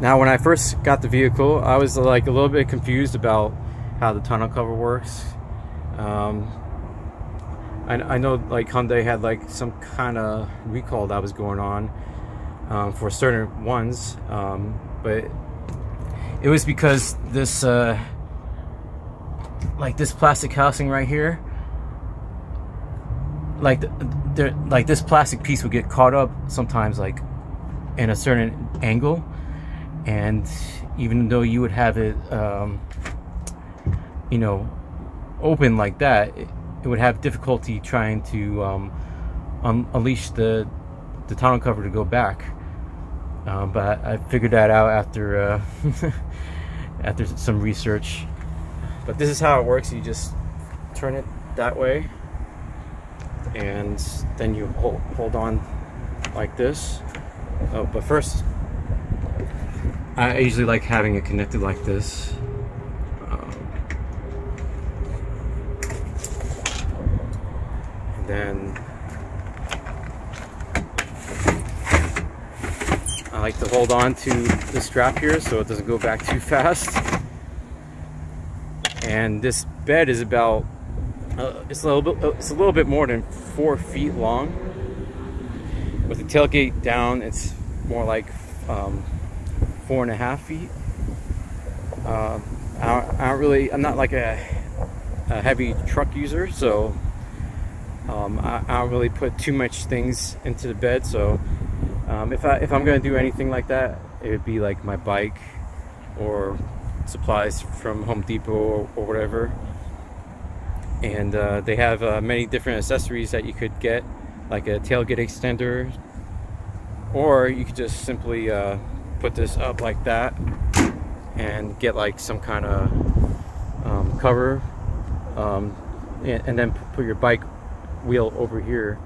Now, when I first got the vehicle, I was like a little bit confused about how the tonneau cover works. Um, I, I, know like Hyundai had like some kind of recall that was going on um, for certain ones, um, but it was because this uh, like this plastic housing right here like the, like this plastic piece would get caught up sometimes like in a certain angle and even though you would have it um, you know open like that it, it, would have difficulty trying to um, un unleash the the cover to go back. Um, but I, I, figured that out after uh, after some research. But this is how it works. You just turn it that way. And then you hold, hold on like this. Oh, but first I usually like having it connected like this. Um, then I like to hold on to the strap here so it doesn't go back too fast. And this bed is about uh, it's a little bit uh, it's a little bit more than four feet long. With the tailgate down it's more like um, four and a half feet. Uh, I, I, don't, really I'm not like a, a heavy truck user so um, I, I, don't really put too much things into the bed so um, if, I, if I'm gonna do anything like that it would be like my bike or supplies from Home Depot or, or whatever. And uh, they have uh, many different accessories that you could get like a tailgate extender or you could just simply uh, put this up like that and get like some kind of um, cover um, and, and, then put your bike wheel over here